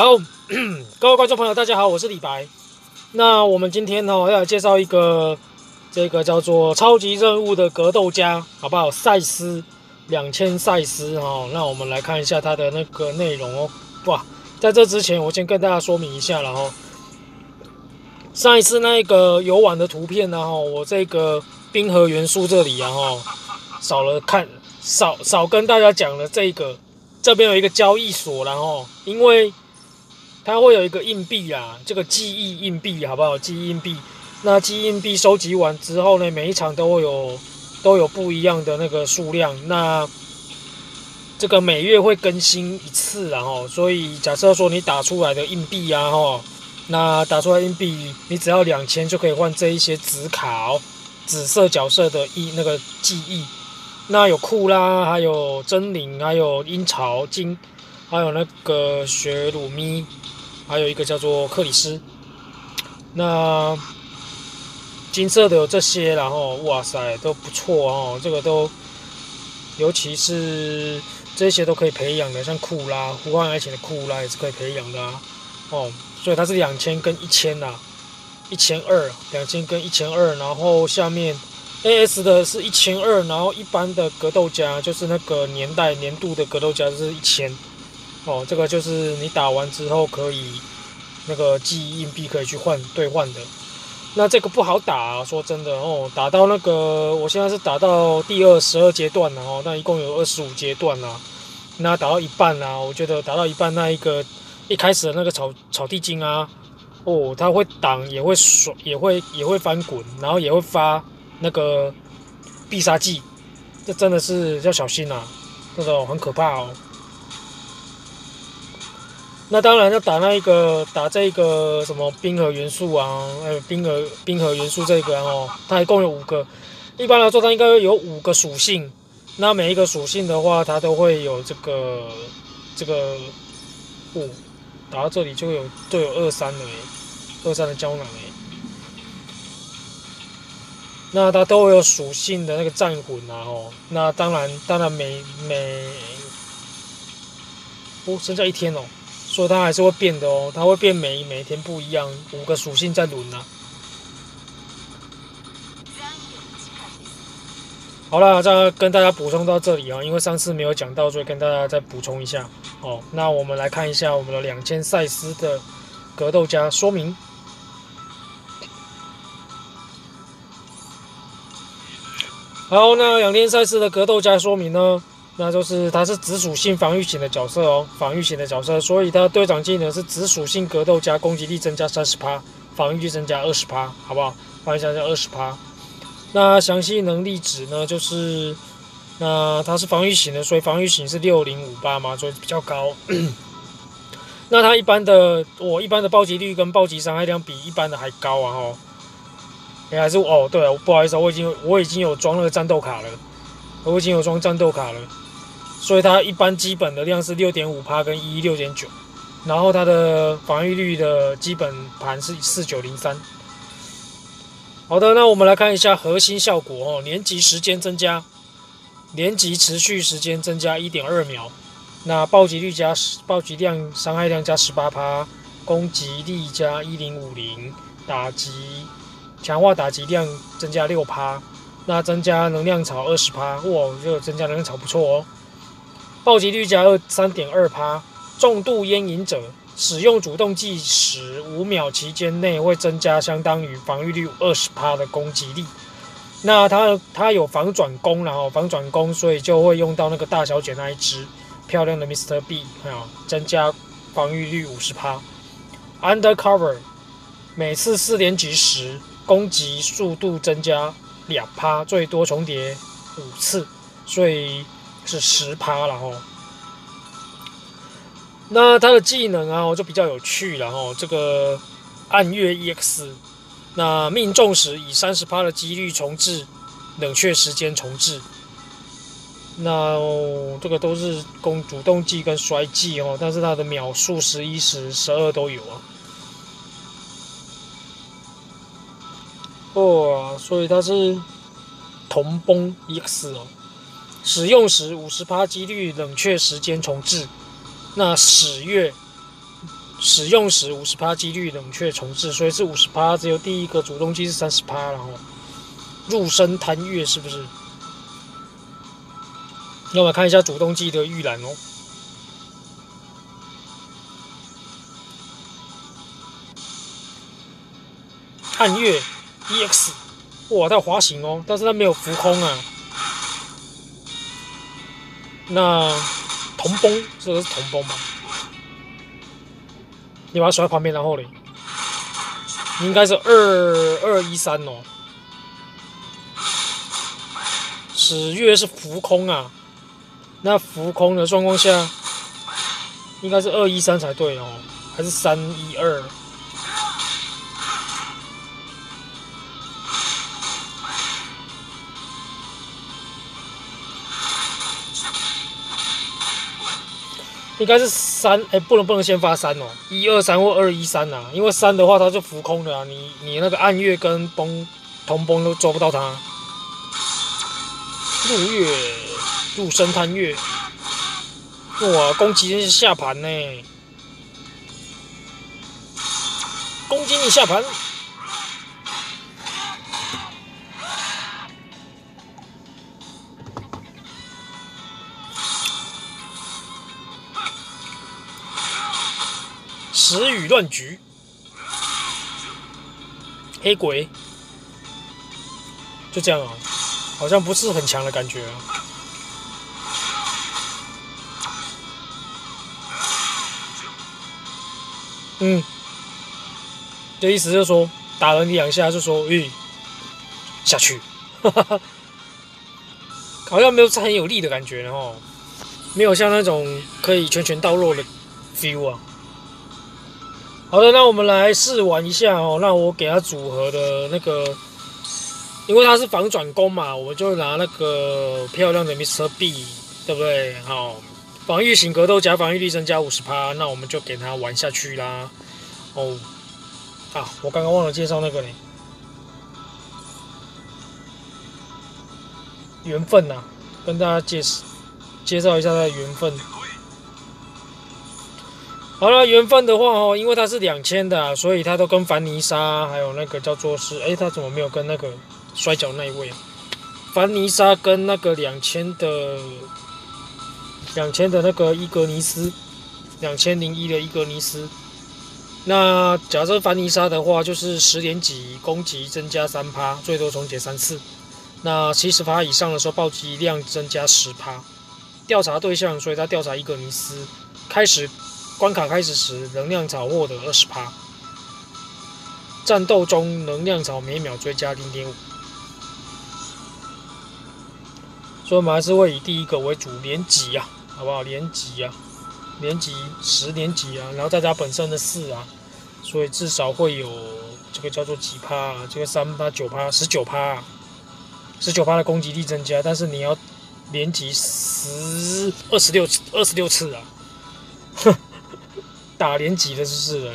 好，各位观众朋友，大家好，我是李白。那我们今天呢，要来介绍一个这个叫做超级任务的格斗家，好不好？赛斯两千赛斯哈。那我们来看一下它的那个内容哦。哇，在这之前，我先跟大家说明一下了哈。上一次那个游玩的图片呢，哈，我这个冰河元素这里啊，哈，少了看少少跟大家讲了这个，这边有一个交易所，然后因为它会有一个硬币啊，这个记忆硬币，好不好？记忆硬币，那记忆硬币收集完之后呢，每一场都会有都有不一样的那个数量，那这个每月会更新一次，然后，所以假设说你打出来的硬币啊，哈。那打出来硬币，你只要两千就可以换这一些紫卡哦，紫色角色的一那个记忆。那有库拉，还有真灵，还有鹰巢金，还有那个雪鲁咪，还有一个叫做克里斯。那金色的有这些，然后哇塞都不错哦，这个都，尤其是这些都可以培养的，像库拉，呼唤爱情的库拉也是可以培养的啊，哦。所以它是两千跟一千呐，一千二，两千跟一千二，然后下面 A S 的是一千二，然后一般的格斗家就是那个年代年度的格斗家是一千，哦，这个就是你打完之后可以那个记忆硬币可以去换兑换的，那这个不好打，说真的哦，打到那个我现在是打到第二十二阶段了哦，那一共有二十五阶段啦，那打到一半啦，我觉得打到一半那一个。一开始的那个草草地精啊，哦，它会挡，也会甩，也会也会翻滚，然后也会发那个必杀技，这真的是要小心啊，这种很可怕哦。那当然要打那一个打这个什么冰河元素啊，呃，冰河冰河元素这个哦，它一共有五个，一般来说它应该有五个属性，那每一个属性的话，它都会有这个这个五。打到这里就有就有二三了诶，二三的胶囊诶。那它都会有属性的那个战魂啊哦，那当然当然每每哦剩下一天哦，所以它还是会变的哦，它会变每每天不一样，五个属性在轮啊。好了，再跟大家补充到这里啊，因为上次没有讲到，所以跟大家再补充一下。哦，那我们来看一下我们的两千赛斯的格斗家说明。好，那两千赛斯的格斗家说明呢，那就是他是紫属性防御型的角色哦，防御型的角色，所以他队长技能是紫属性格斗加，攻击力增加三十趴，防御力增加二十趴，好不好？防御增加二十趴。那详细能力值呢？就是那它是防御型的，所以防御型是六零五八嘛，所以比较高。那它一般的，我一般的暴击率跟暴击伤害量比一般的还高啊！哦，哎，还是哦，对啊，不好意思，我已经我已经有装那个战斗卡了，我已经有装战斗卡了，所以它一般基本的量是六点五趴跟一六点九，然后它的防御率的基本盘是四九零三。好的，那我们来看一下核心效果哦。连击时间增加，连击持续时间增加一点二秒。那暴击率加暴击量、伤害量加十八趴，攻击力加一零五零，打击强化打击量增加六趴。那增加能量槽二十趴，哇，这个增加能量槽不错哦。暴击率加二三点二趴，重度烟瘾者。使用主动技时五秒期间内会增加相当于防御率二十趴的攻击力。那它它有防转攻，然后防转攻，所以就会用到那个大小姐那一只漂亮的 Mr. B 啊，增加防御率五十趴。Undercover 每次四连击时攻击速度增加两趴，最多重叠五次，所以是十趴了哦。那他的技能啊，我就比较有趣了哦。这个暗月 EX，那命中时以三十趴的几率重置，冷却时间重置。那这个都是攻主动技跟衰技哦，但是它的秒数十一、十、十二都有啊。哇，所以它是同崩 EX 哦，使用时五十趴几率冷却时间重置。那使月使用时五十趴几率冷却重置，所以是五十趴，只有第一个主动机是三十趴，然后入声贪月是不是？那我们看一下主动机的预览哦。暗月 EX，哇，它滑行哦，但是它没有浮空啊。那铜崩，这个是铜崩吗？你把它甩在旁边，然后嘞，应该是二二一三哦。十月是浮空啊，那浮空的状况下，应该是二一三才对哦，还是三一二？应该是三哎，不能不能先发三哦，一二三或二一三呐，因为三的话它就浮空的啊，你你那个暗月跟崩同崩都抓不到它。入月入生贪月，哇，攻击是下盘呢，攻击你下盘。时雨乱局，黑鬼，就这样啊，好像不是很强的感觉啊。嗯，这意思就是说打了你两下，就说咦下去，好像没有是很有力的感觉哦，没有像那种可以拳拳到肉的 feel 啊。好的，那我们来试玩一下哦。那我给他组合的那个，因为它是防转攻嘛，我就拿那个漂亮的 Mr. B，对不对？好，防御型格斗加，防御力增加五十趴，那我们就给他玩下去啦。哦，啊，我刚刚忘了介绍那个呢，缘分呐，跟大家介绍介绍一下他的缘分。好了，缘分的话哦，因为它是两千的，所以它都跟凡妮莎还有那个叫做是，哎，它怎么没有跟那个摔跤那一位？凡妮莎跟那个两千的两千的那个伊格尼斯，两千零一的伊格尼斯。那假设凡妮莎的话，就是十点几攻击增加三趴，最多重解三次。那七十趴以上的时候，暴击量增加十趴。调查对象，所以他调查伊格尼斯，开始。关卡开始时，能量草获得二十趴。战斗中，能量草每秒追加零点五。所以，我们还是会以第一个为主，连级啊，好不好？连级啊，连级十连级啊，然后再加本身的四啊，所以至少会有这个叫做几趴啊？这个三趴、九趴、十九趴，十九趴的攻击力增加，但是你要连级十二十六次，二十六次啊，哼。打连级的就是了，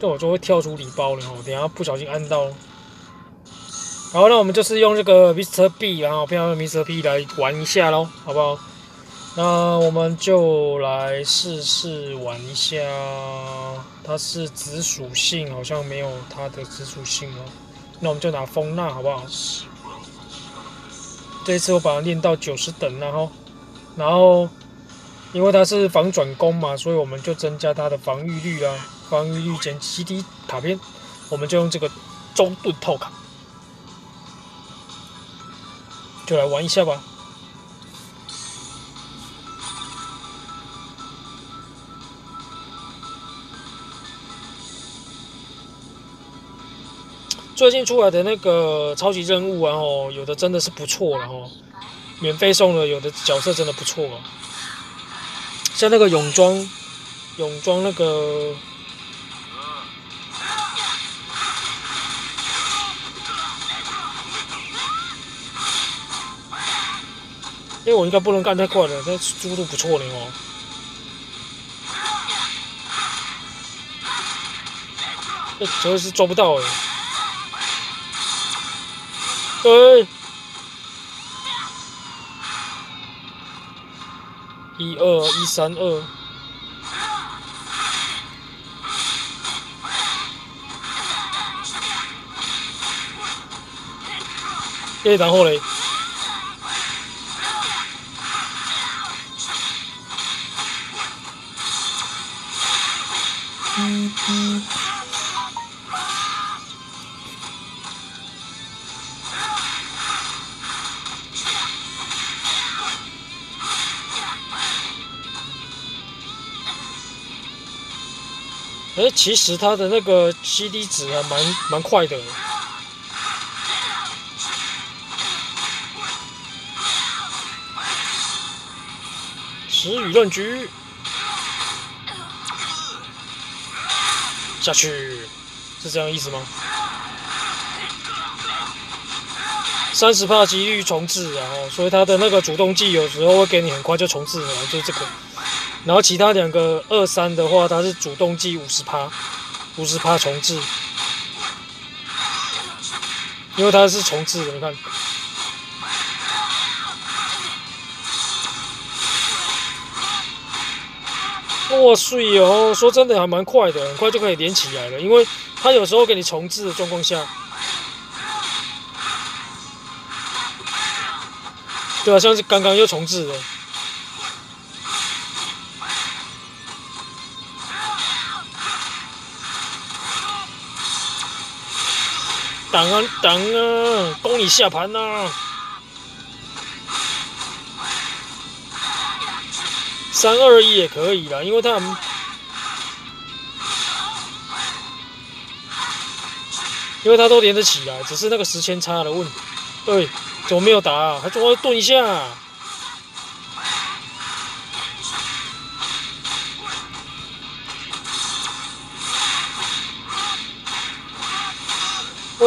这我就会跳出礼包了哦。等下不小心按到，好，那我们就是用这个 Mr. B，然后用 Mr. B 来玩一下喽，好不好？那我们就来试试玩一下，它是紫属性，好像没有它的紫属性哦。那我们就拿风纳，好不好？这次我把它练到九十等，然后。然后，因为它是防转攻嘛，所以我们就增加它的防御率啦。防御率减 CD 卡片，我们就用这个中盾套卡，就来玩一下吧。最近出来的那个超级任务啊，哦，有的真的是不错了哦。免费送的有的角色真的不错啊，像那个泳装，泳装那个，因为我应该不能干太快了，这速度不错的哦。这主要是抓不到哎，对。一二一三二，诶，然后嘞？其实它的那个 CD 值还蛮蛮快的。时雨乱局下去，是这样意思吗？三十帕几率重置，然后所以它的那个主动技有时候会给你很快就重置了，就这个。然后其他两个二三的话，它是主动计五十趴，五十趴重置，因为它是重置的，你看。哇塞哦，说真的还蛮快的，很快就可以连起来了，因为它有时候给你重置的状况下，对啊，像是刚刚又重置了。挡啊挡啊，攻你下盘呐！三二一也可以啦，因为他因为他都连得起来，只是那个时间差的问题。对，怎么没有打？还怎么蹲一下？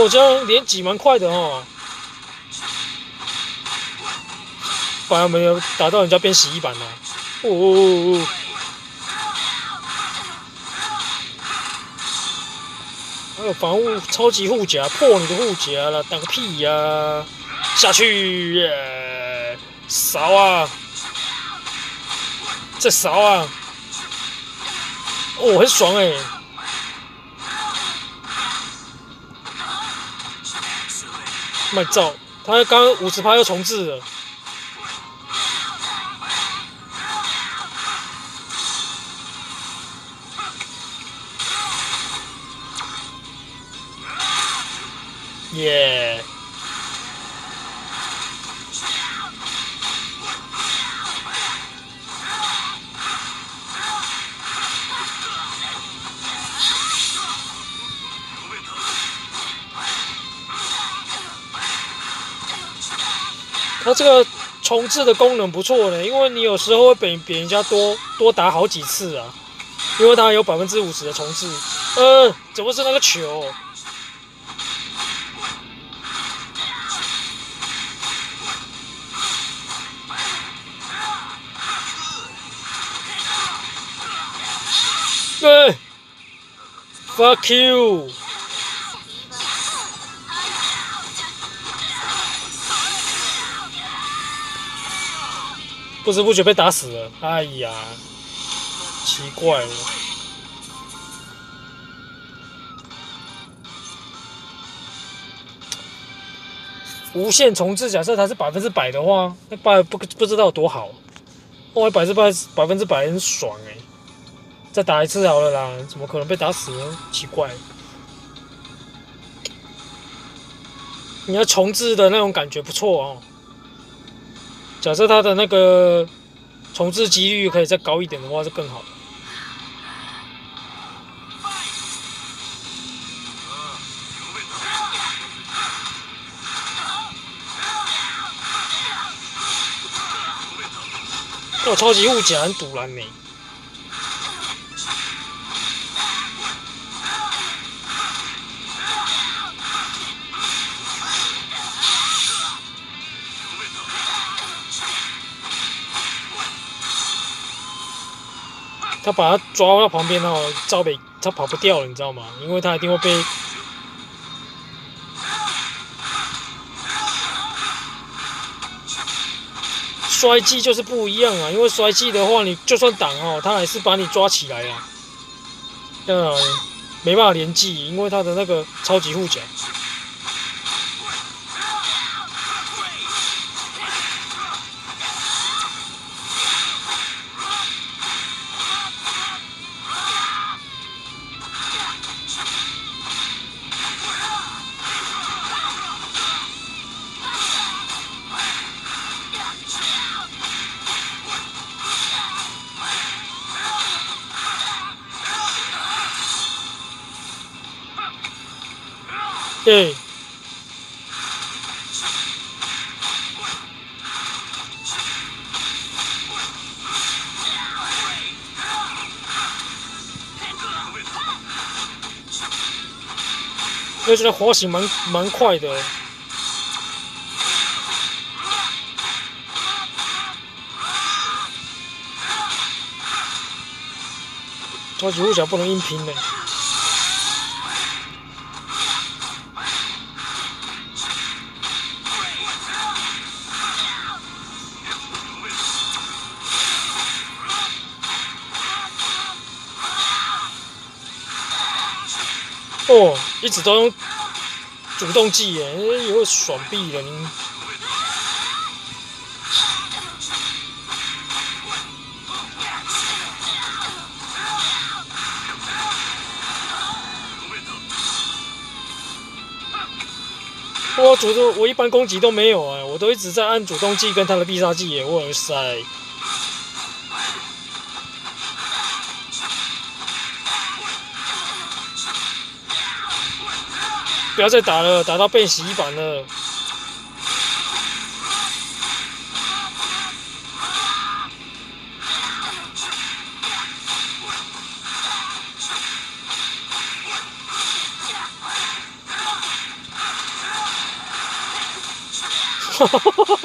我这样连几蛮快的哦，反而没有打到人家变洗衣板了。哦哦哦哦！还有防护超级护甲破你的护甲了，打个屁呀！下去耶！扫啊！再扫啊！哦，很爽哎！慢照，他刚刚五十趴又重置了，它这个重置的功能不错呢，因为你有时候会比比人家多多打好几次啊，因为它有百分之五十的重置。呃，怎么是那个球？对，fuck you。不知不觉被打死了，哎呀，奇怪了。无限重置，假设它是百分之百的话，那百不不知道多好。哇，百分百百分之百很爽哎！再打一次好了啦，怎么可能被打死呢？奇怪。你要重置的那种感觉不错哦。假设它的那个重置几率可以再高一点的话，就更好。我超级护甲很堵拦你。他把他抓到旁边哦，赵北他跑不掉了，你知道吗？因为他一定会被摔技就是不一样啊，因为摔技的话，你就算挡哦，他还是把你抓起来啊。当然没办法连技，因为他的那个超级护甲。对，而且滑行蛮蛮快的，超级护甲不能硬拼的。一直都用主动技耶，有爽毙了你！我主动，我一般攻击都没有哎，我都一直在按主动技跟他的必杀技耶，哇塞！不要再打了，打到变洗衣板了。哈哈哈哈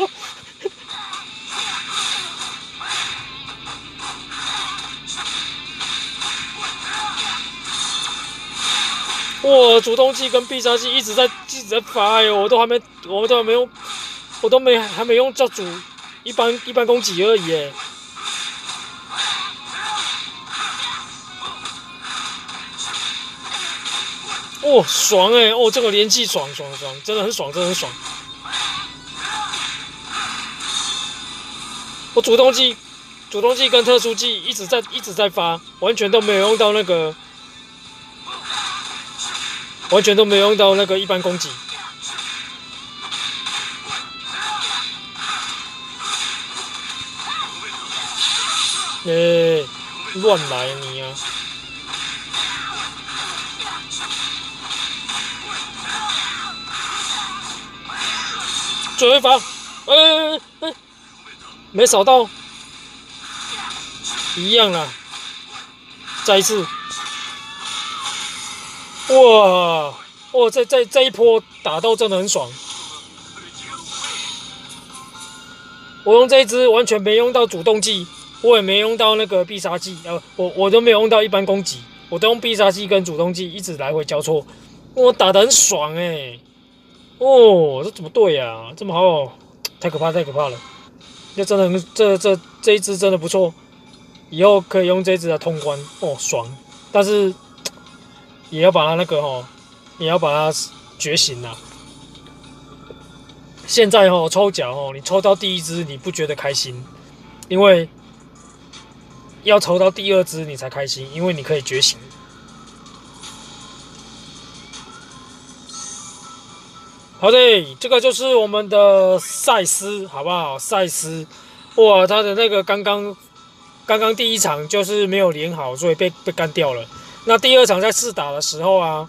主动技跟必杀技一直在一直在发哟，我都还没，我都还没用，我都没还没用叫主一般一般攻击而已。哦，爽哎！哦，这个连击爽爽爽，真的很爽，真的很爽。我主动技、主动技跟特殊技一直在一直在发，完全都没有用到那个。完全都没有用到那个一般攻击，诶，乱来你啊！最后一发，哎哎，没扫到，一样啊，再一次。哇，哇，这这这一波打斗真的很爽。我用这一支完全没用到主动技，我也没用到那个必杀技，呃，我我都没有用到一般攻击，我都用必杀技跟主动技一直来回交错，我打的很爽哎。哦，这怎么对呀？这么好，太可怕太可怕了。这真的很，这这这一支真的不错，以后可以用这支来通关哦，爽。但是。也要把它那个哈，也要把它觉醒呐。现在哈抽奖哦，你抽到第一只你不觉得开心，因为要抽到第二只你才开心，因为你可以觉醒。好的，这个就是我们的赛斯，好不好？赛斯，哇，他的那个刚刚刚刚第一场就是没有连好，所以被被干掉了。那第二场在试打的时候啊，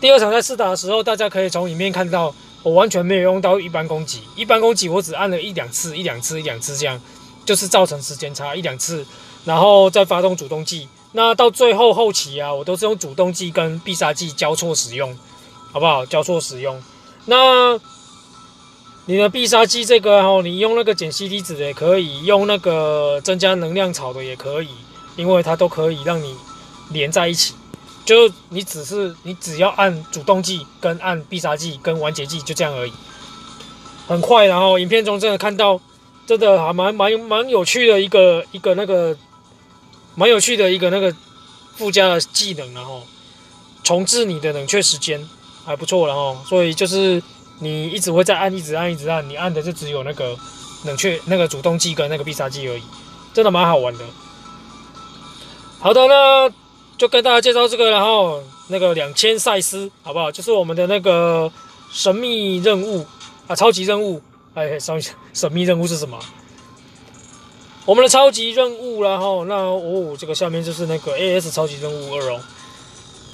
第二场在试打的时候，大家可以从里面看到，我完全没有用到一般攻击，一般攻击我只按了一两次，一两次，一两次这样，就是造成时间差一两次，然后再发动主动技。那到最后后期啊，我都是用主动技跟必杀技交错使用，好不好？交错使用。那你的必杀技这个哦，你用那个减 CD 值的也可以，用那个增加能量草的也可以，因为它都可以让你。连在一起，就你只是你只要按主动技跟按必杀技跟完结技就这样而已，很快。然后影片中真的看到，真的还蛮蛮蛮有趣的一个一个那个蛮有趣的一个那个附加的技能，然后重置你的冷却时间还不错，然后所以就是你一直会在按，一直按，一直按，你按的就只有那个冷却那个主动技跟那个必杀技而已，真的蛮好玩的。好的，那就跟大家介绍这个，然后那个两千赛斯好不好？就是我们的那个神秘任务啊，超级任务。哎，神神秘任务是什么？我们的超级任务，然后那哦，这个下面就是那个 A S 超级任务二哦。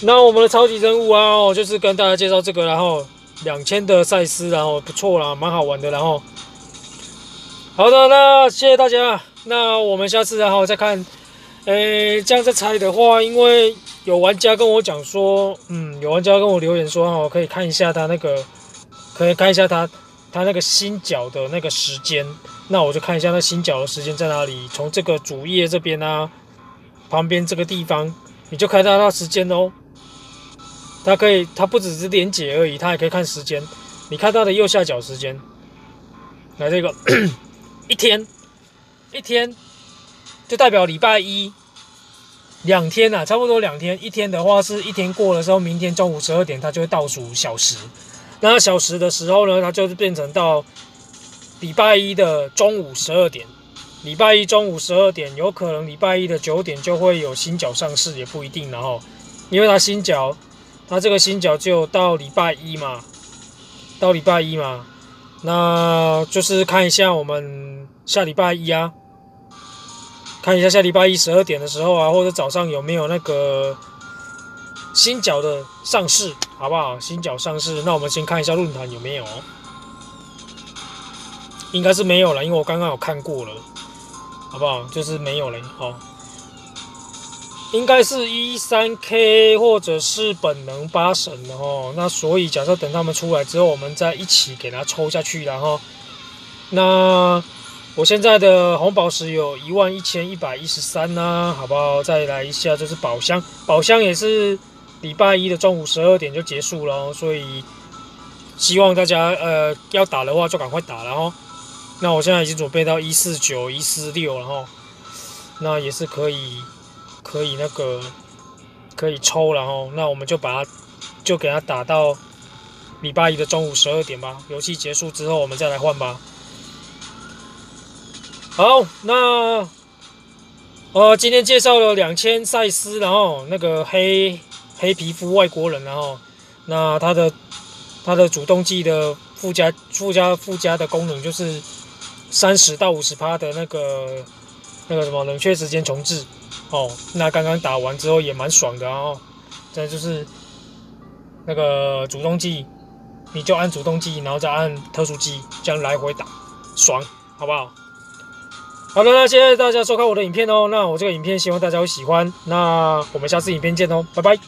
那我们的超级任务啊，哦，就是跟大家介绍这个，然后两千的赛斯，然后不错啦，蛮好玩的，然后好的，那谢谢大家，那我们下次然后再看。诶，这样再猜的话，因为有玩家跟我讲说，嗯，有玩家跟我留言说，哈，可以看一下他那个，可以看一下他他那个新角的那个时间。那我就看一下那新角的时间在哪里。从这个主页这边啊，旁边这个地方，你就看到它时间哦。它可以，它不只是连接而已，它也可以看时间。你看它的右下角时间，来这个 一天，一天。就代表礼拜一两天呐，差不多两天。一天的话是一天过的时候，明天中午十二点它就会倒数小时。那小时的时候呢，它就是变成到礼拜一的中午十二点。礼拜一中午十二点，有可能礼拜一的九点就会有新角上市，也不一定。然后，因为它新角，它这个新角就到礼拜一嘛，到礼拜一嘛，那就是看一下我们下礼拜一啊。看一下下礼拜一十二点的时候啊，或者早上有没有那个新角的上市，好不好？新角上市，那我们先看一下论坛有没有，应该是没有了，因为我刚刚有看过了，好不好？就是没有了，好，应该是一三 K 或者是本能八神的哦。那所以假设等他们出来之后，我们再一起给它抽下去，然后那。我现在的红宝石有一万一千一百一十三呐，好不好？再来一下，就是宝箱，宝箱也是礼拜一的中午十二点就结束了，所以希望大家呃要打的话就赶快打了哦。那我现在已经准备到一四九一四六了哈，那也是可以可以那个可以抽了哈。那我们就把它就给它打到礼拜一的中午十二点吧。游戏结束之后我们再来换吧。好，那呃，今天介绍了两千赛斯，然后那个黑黑皮肤外国人，然后那他的他的主动技的附加附加附加的功能就是三十到五十趴的那个那个什么冷却时间重置哦。那刚刚打完之后也蛮爽的哦。再就是那个主动技，你就按主动技，然后再按特殊技，这样来回打，爽，好不好？好的，那谢谢大家收看我的影片哦。那我这个影片希望大家会喜欢。那我们下次影片见哦，拜拜。